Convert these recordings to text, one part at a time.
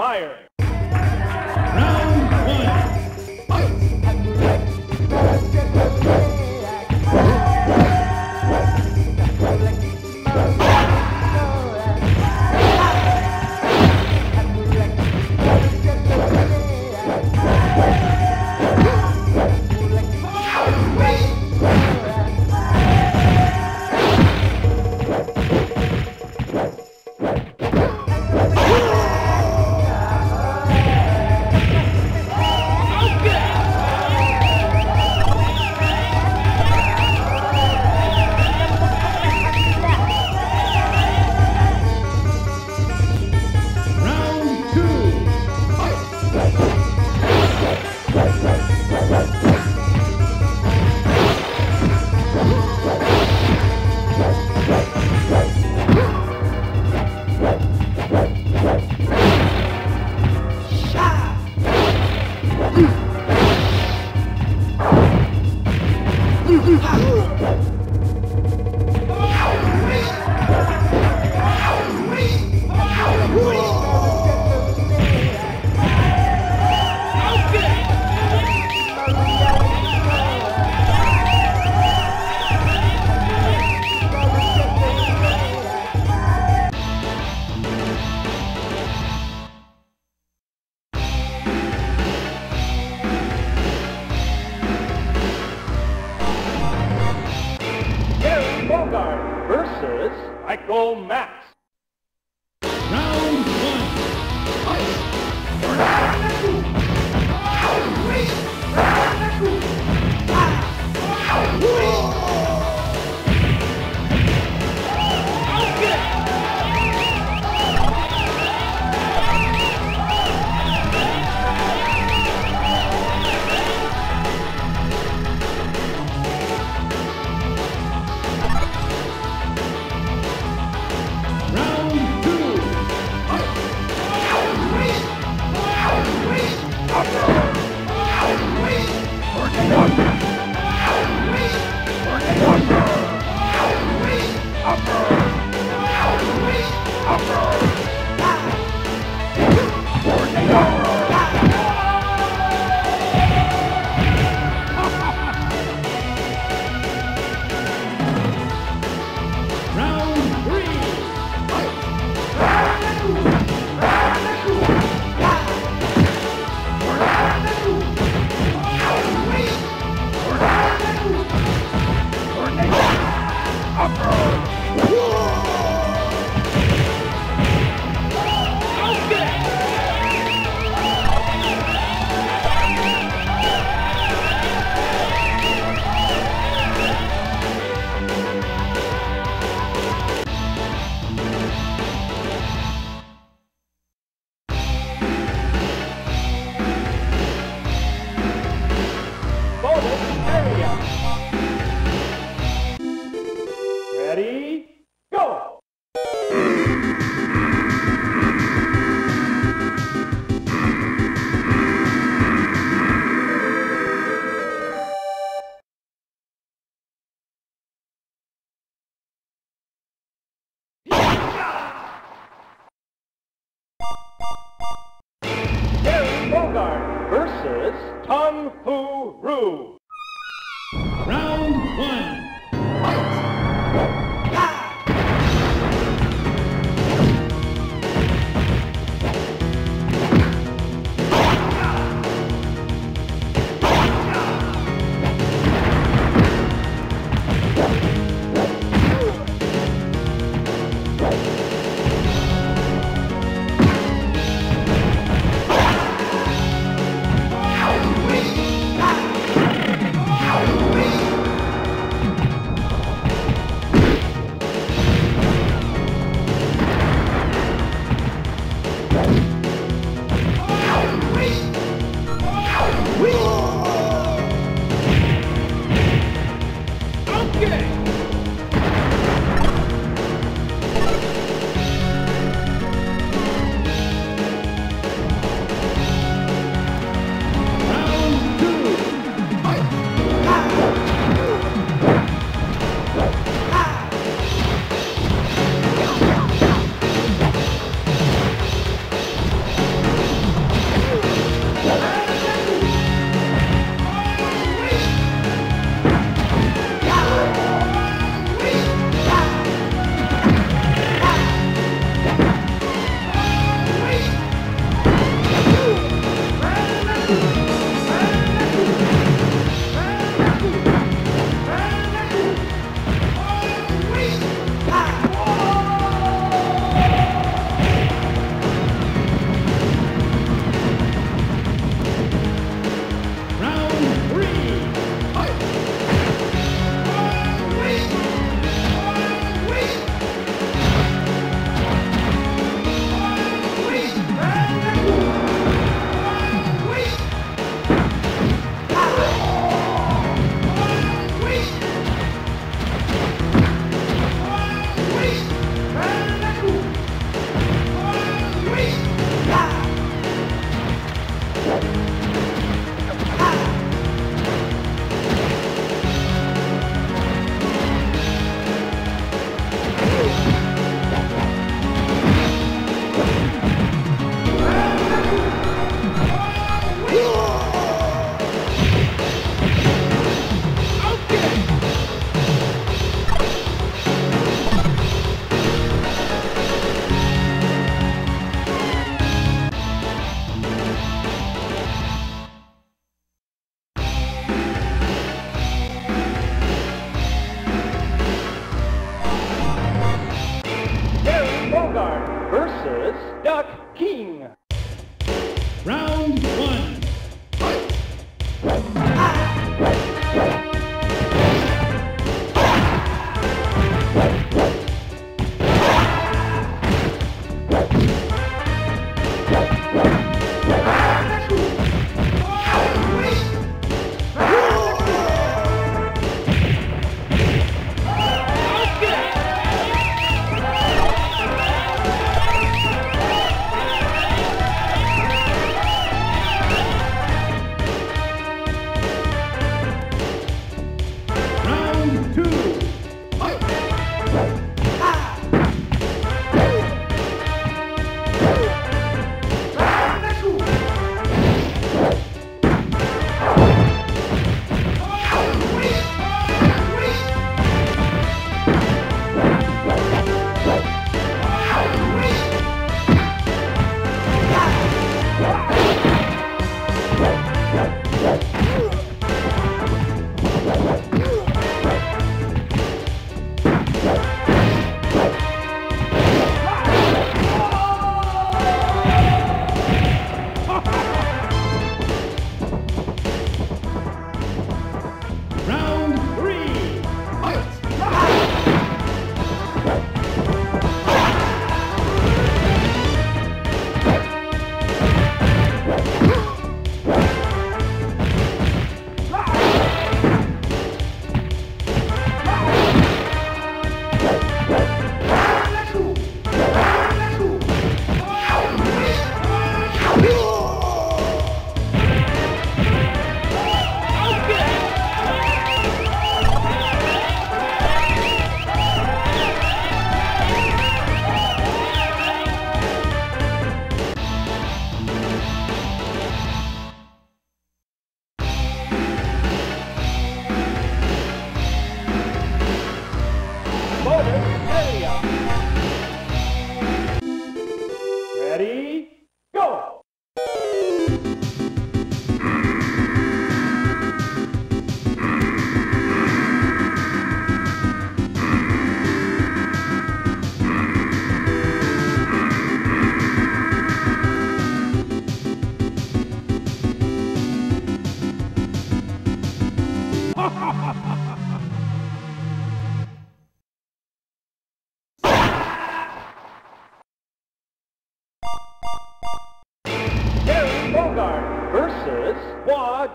Ed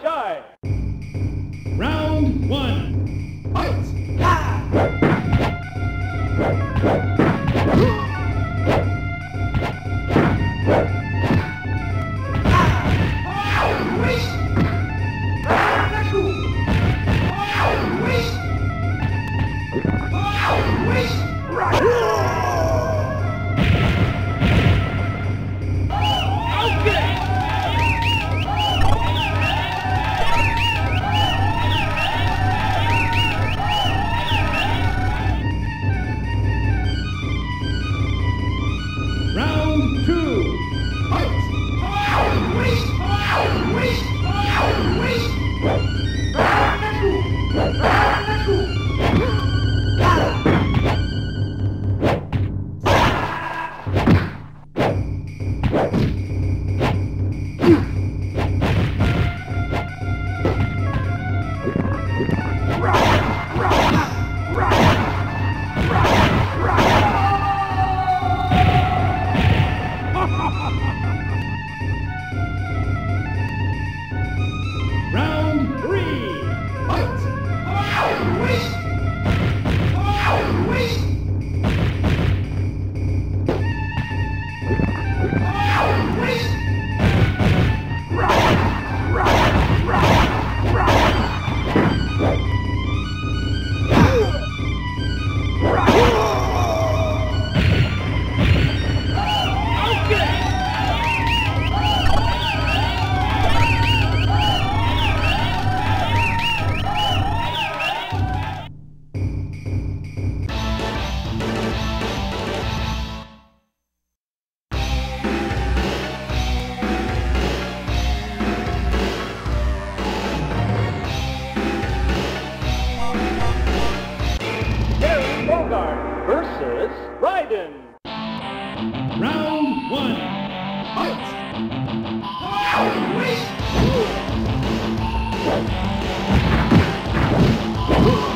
Hua Round one. Bogart versus Raiden. Round one. Fight! Round